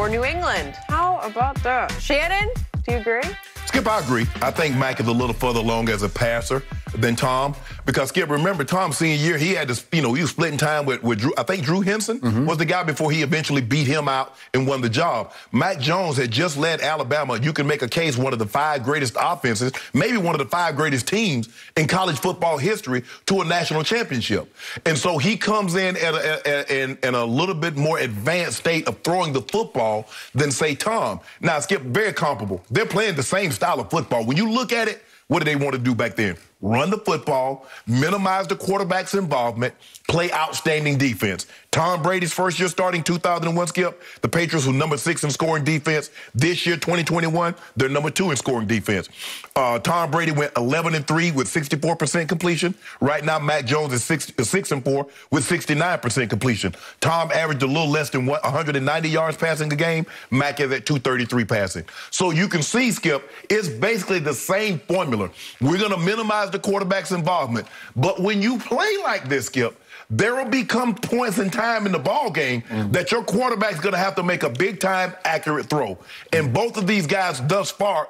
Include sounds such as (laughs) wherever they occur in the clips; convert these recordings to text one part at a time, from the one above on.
for New England. How about that? Shannon, do you agree? Skip, I agree. I think Mac is a little further along as a passer than Tom. Because Skip, remember Tom's senior year, he had this, you know, he was splitting time with, with Drew. I think Drew Henson mm-hmm. was the guy before he eventually beat him out and won the job. Mac Jones had just led Alabama. You can make a case one of the five greatest offenses, maybe one of the five greatest teams in college football history to a national championship. And so he comes in at a, in, in a little bit more advanced state of throwing the football than say Tom. Now Skip, very comparable. They're playing the same style of football. When you look at it, what did they want to do back then? Run the football, minimize the quarterback's involvement, play outstanding defense. Tom Brady's first year starting 2001 skip, the Patriots were number six in scoring defense. This year, 2021, they're number two in scoring defense. Uh, Tom Brady went 11 and three with 64% completion. Right now, Mac Jones is six, six and four with 69% completion. Tom averaged a little less than 190 yards passing a game. Mac is at 233 passing. So you can see, Skip, it's basically the same formula. We're going to minimize the quarterback's involvement. But when you play like this, Skip, there will become points in time in the ball game mm-hmm. that your quarterback's going to have to make a big time accurate throw. And both of these guys thus far,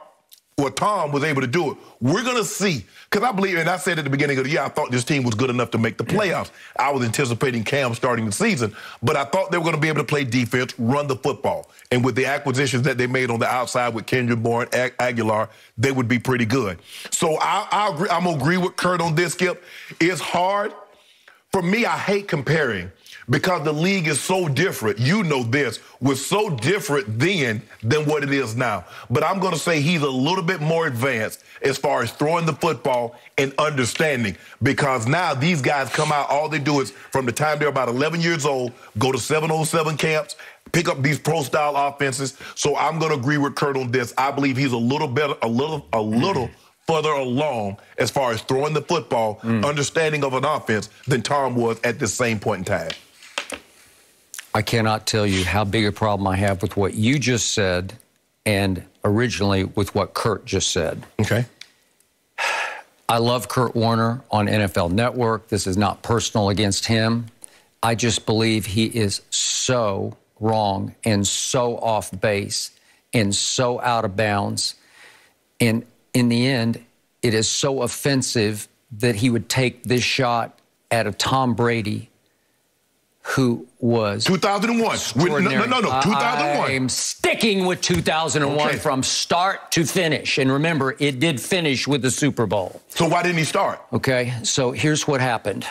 well, Tom was able to do it. We're going to see. Because I believe, and I said at the beginning of the year, I thought this team was good enough to make the playoffs. I was anticipating Cam starting the season, but I thought they were going to be able to play defense, run the football. And with the acquisitions that they made on the outside with Kendrick Bourne, Ag- Agholor, they would be pretty good. So I, I agree, I'm going to agree with Kurt on this, Skip. It's hard. For me, I hate comparing because the league is so different. You know this was so different then than what it is now. But I'm going to say he's a little bit more advanced as far as throwing the football and understanding because now these guys come out, all they do is from the time they're about 11 years old, go to 707 camps, pick up these pro style offenses. So I'm going to agree with Kurt on this. I believe he's a little better, a little, a little further along as far as throwing the football, mm. understanding of an offense than Tom was at this same point in time. I cannot tell you how big a problem I have with what you just said and originally with what Kurt just said. Okay. I love Kurt Warner on NFL Network. This is not personal against him. I just believe he is so wrong and so off base and so out of bounds. And in the end, it is so offensive that he would take this shot at a Tom Brady who was 2001. no, no, no, no, 2001. I'm sticking with 2001 okay. from start to finish. And remember, it did finish with the Super Bowl. So why didn't he start? Okay, so here's what happened.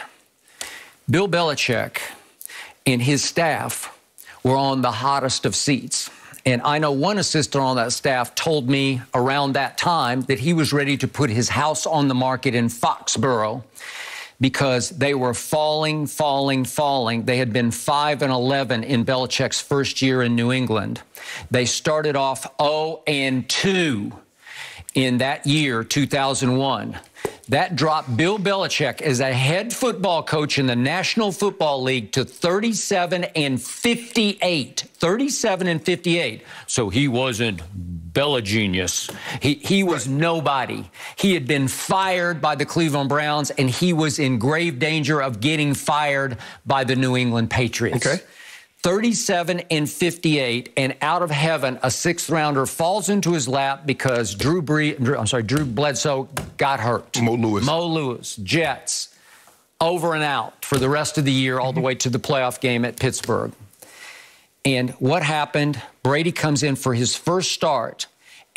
Bill Belichick and his staff were on the hottest of seats. And I know one assistant on that staff told me around that time that he was ready to put his house on the market in Foxborough because they were falling, falling, falling. They had been 5 and 11 in Belichick's first year in New England. They started off 0 and 2 in that year, 2001. That dropped Bill Belichick as a head football coach in the National Football League to 37 and 58. 37 and 58. So he wasn't Bella genius. He, he was nobody. He had been fired by the Cleveland Browns, and he was in grave danger of getting fired by the New England Patriots. Okay. 37 and 58, and out of heaven, a sixth rounder falls into his lap because Drew, Bree, I'm sorry, Drew Bledsoe got hurt. Mo Lewis. Mo Lewis, Jets, over and out for the rest of the year, all the mm-hmm. way to the playoff game at Pittsburgh. And what happened? Brady comes in for his first start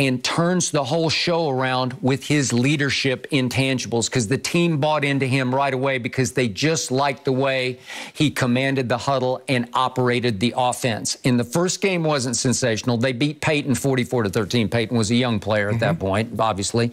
and turns the whole show around with his leadership intangibles because the team bought into him right away because they just liked the way he commanded the huddle and operated the offense. In the first game wasn't sensational. They beat Peyton 44 to 13. Peyton was a young player at mm-hmm. that point, obviously.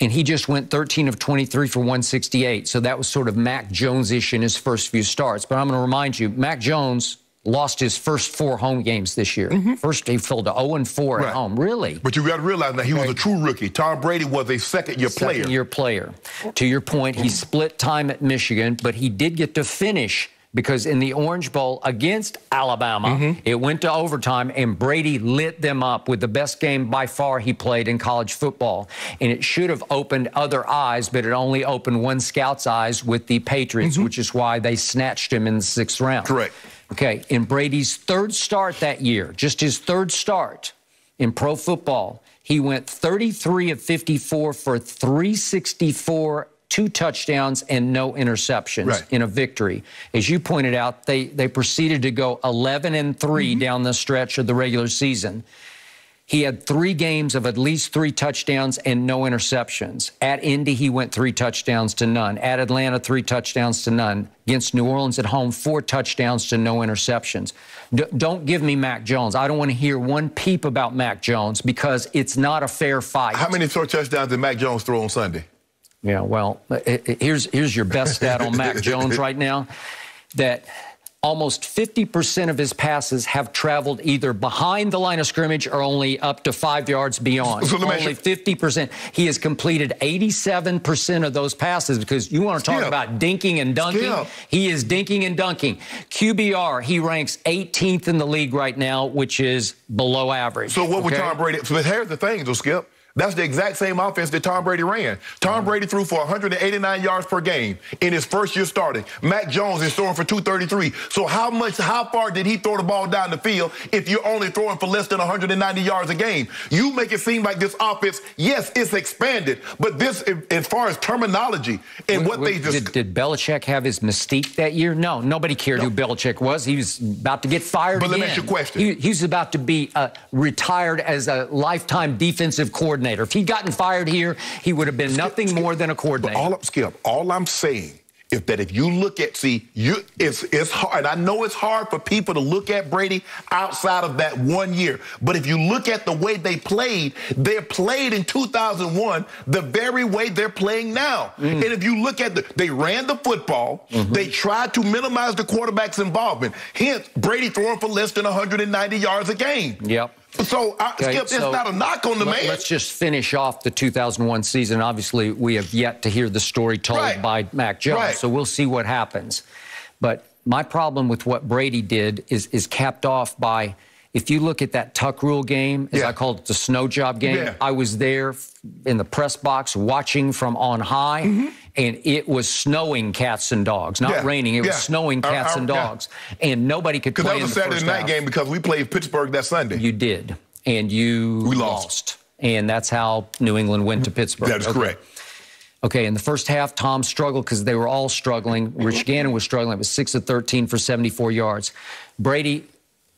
And he just went 13 of 23 for 168. So that was sort of Mac Jones-ish in his first few starts. But I'm going to remind you, Mac Jones lost his first four home games this year. Mm-hmm. First, he fell to 0 and 4 right. at home. Really? But you got to realize that he was a true rookie. Tom Brady was a second year player. Second year player. To your point, he split time at Michigan, but he did get to finish because in the Orange Bowl against Alabama, mm-hmm. it went to overtime, and Brady lit them up with the best game by far he played in college football. And it should have opened other eyes, but it only opened one scout's eyes with the Patriots, mm-hmm. which is why they snatched him in the sixth round. Correct. Okay, in Brady's third start that year, just his third start in pro football, he went 33 of 54 for 364 two touchdowns and no interceptions right. in a victory. As you pointed out, they they proceeded to go 11 and 3 mm-hmm. down the stretch of the regular season. He had three games of at least three touchdowns and no interceptions. At Indy, he went three touchdowns to none. At Atlanta, three touchdowns to none. Against New Orleans at home, four touchdowns to no interceptions. D- don't give me Mac Jones. I don't want to hear one peep about Mac Jones because it's not a fair fight. How many touchdowns did Mac Jones throw on Sunday? Yeah, well, here's here's your best stat on Mac Jones right now. That almost 50% of his passes have traveled either behind the line of scrimmage or only up to five yards beyond. So only 50%. He has completed 87% of those passes because you want to talk Skip. about dinking and dunking. Skip. He is dinking and dunking. QBR, he ranks 18th in the league right now, which is below average. So what okay? would Tom Brady? So here's the thing, though, Skip. That's the exact same offense that Tom Brady ran. Tom Brady threw for 189 yards per game in his first year starting. Mac Jones is throwing for 233. So how much, how far did he throw the ball down the field if you're only throwing for less than 190 yards a game? You make it seem like this offense, yes, it's expanded, but this, as far as terminology and what, what they just. Did, did, Belichick have his mystique that year? No, nobody cared no. who Belichick was. He was about to get fired. But again. let me ask you a question. He, he was about to be uh, retired as a lifetime defensive coordinator coordinator. If he'd gotten fired here, he would have been Skip, nothing Skip, more than a coordinator. all, Skip, all I'm saying is that if you look at, see, you it's it's hard. I know it's hard for people to look at Brady outside of that one year. But if you look at the way they played, they played in 2001 the very way they're playing now. Mm. And if you look at the, they ran the football, mm-hmm. they tried to minimize the quarterback's involvement. Hence, Brady throwing for less than 190 yards a game. Yep. So, I, okay, Skip, so it's not a knock on the let, man. Let's just finish off the 2001 season. Obviously, we have yet to hear the story told right. by Mac Jones, right. so we'll see what happens. But my problem with what Brady did is is capped off by if you look at that tuck rule game, as yeah. I called it, the snow job game, yeah. I was there in the press box watching from on high. Mm-hmm and it was snowing cats and dogs, not yeah, raining. It yeah. was snowing cats our, our, and dogs, yeah. and nobody could play. Because that was a Saturday night half. game because we played Pittsburgh that Sunday. You did, and you we lost. lost. and that's how New England went to Pittsburgh. That is okay. correct. Okay, in the first half, Tom struggled because they were all struggling. Rich Gannon was struggling. It was 6 of 13 for 74 yards. Brady,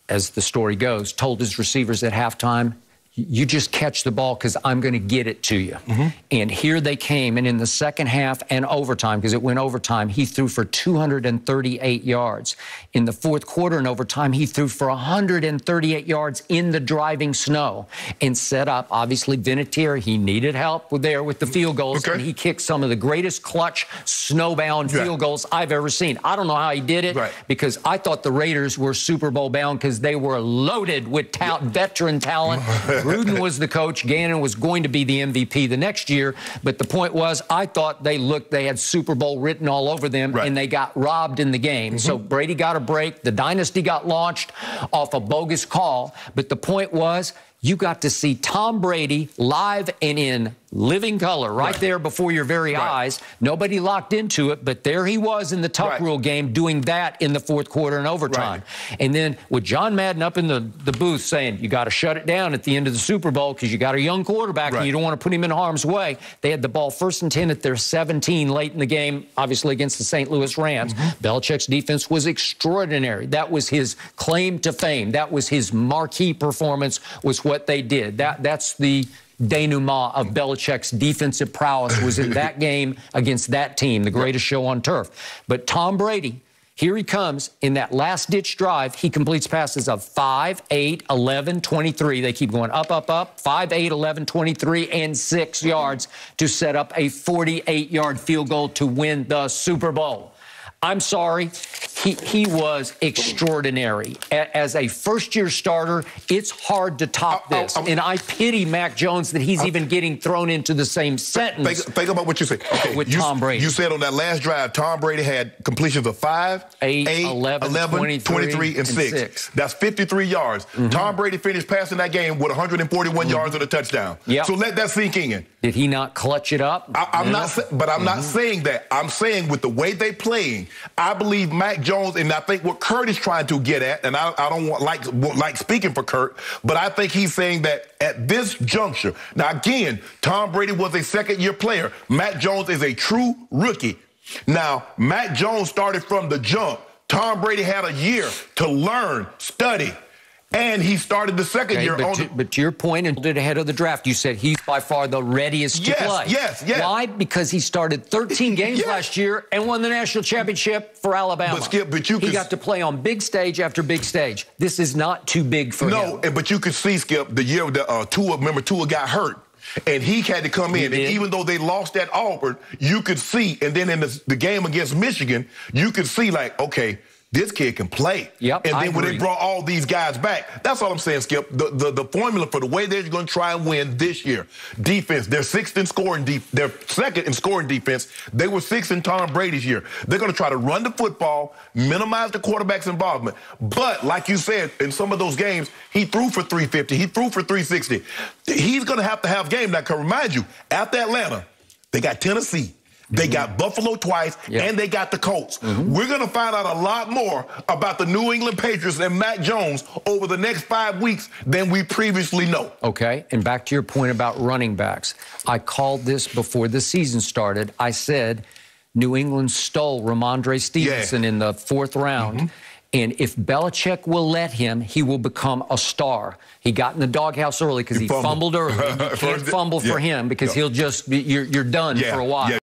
as the story goes, told his receivers at halftime, you just catch the ball because I'm going to get it to you. Mm-hmm. And here they came. And in the second half and overtime, because it went overtime, he threw for 238 yards. In the fourth quarter and overtime, he threw for 138 yards in the driving snow and set up, obviously, Vinatieri. He needed help there with the field goals. Okay. And he kicked some of the greatest clutch snowbound yeah. field goals I've ever seen. I don't know how he did it right. because I thought the Raiders were Super Bowl bound because they were loaded with ta- veteran talent. (laughs) Gruden was the coach. Gannon was going to be the MVP the next year. But the point was, I thought they looked, they had Super Bowl written all over them, right. and they got robbed in the game. Mm-hmm. So Brady got a break. The dynasty got launched off a bogus call. But the point was, you got to see Tom Brady live and in living color right, right. there before your very right. eyes. Nobody locked into it, but there he was in the tuck right. rule game doing that in the fourth quarter and overtime. And then with John Madden up in the, the booth saying, you got to shut it down at the end of the Super Bowl because you got a young quarterback and you don't want to put him in harm's way. They had the ball first and 10 at their 17 late in the game, obviously against the St. Louis Rams. Mm-hmm. Belichick's defense was extraordinary. That was his claim to fame. That was his marquee performance was what they did. That That's the denouement of Belichick's defensive prowess was in that (laughs) game against that team, the greatest show on turf. But Tom Brady, here he comes in that last ditch drive. He completes passes of 5, 8, 11, 23. They keep going up, up, up. 5, 8, 11, 23, and 6 yards to set up a 48 yard field goal to win the Super Bowl. I'm sorry. He, he was extraordinary. As a first year starter, it's hard to top this. I, I, and I pity Mac Jones that he's even getting thrown into the same sentence. Think, think about what you said. Okay, with you, Tom Brady. You said on that last drive, Tom Brady had completions of 5, 8, 8 11, 11 23, 23, and, and 6. 6. That's 53 yards. Mm-hmm. Tom Brady finished passing that game with 141 mm-hmm. yards and a touchdown. Yep. So let that sink in. Did he not clutch it up? I, am not, but I'm mm-hmm. not saying that. I'm saying with the way they playing, I believe Mac Jones Jones, and I think what Kurt is trying to get at, and I, I don't want like like speaking for Kurt, but I think he's saying that at this juncture. Now again, Tom Brady was a second year player. Mac Jones is a true rookie. Now Mac Jones started from the jump. Tom Brady had a year to learn, study, and he started the second Okay, year but, on to, the, but to your point, and did ahead of the draft, you said he's by far the readiest to play. yes, yes. Why? Because he started 13 (laughs) games Yes. last year and won the national championship for Alabama. But, Skip, but you he got to play on big stage after big stage. This is not too big for No, him. and- but you could see Skip the year that uh, Tua. Remember, Tua got hurt, and he had to come in. And even though they lost at Auburn, you could see. And then in the, the game against Michigan, you could see like, okay. This kid can play. Yep, And I then when they brought all these guys back, that's all I'm saying, Skip. The, the, the formula for the way they're going to try and win this year, defense. They're sixth in scoring. Def- they're second in scoring defense. They were sixth in Tom Brady's year. They're going to try to run the football, minimize the quarterback's involvement. But like you said, in some of those games, he threw for 350. He threw for 360. He's going to have to have game. Now, can remind you, after Atlanta, they got Tennessee. They got Buffalo twice, Yeah. and they got the Colts. We're going to find out a lot more about the New England Patriots and Mac Jones over the next five weeks than we previously know. Okay, and back to your point about running backs. I called this before the season started. I said New England stole Rhamondre Stevenson in the fourth round. Mm-hmm. And if Belichick will let him, he will become a star. He got in the doghouse early because He he, fumbled. early. (laughs) You can't fumble for yeah. him because Yeah. he'll just be, you're, you're done Yeah, for a while. yeah.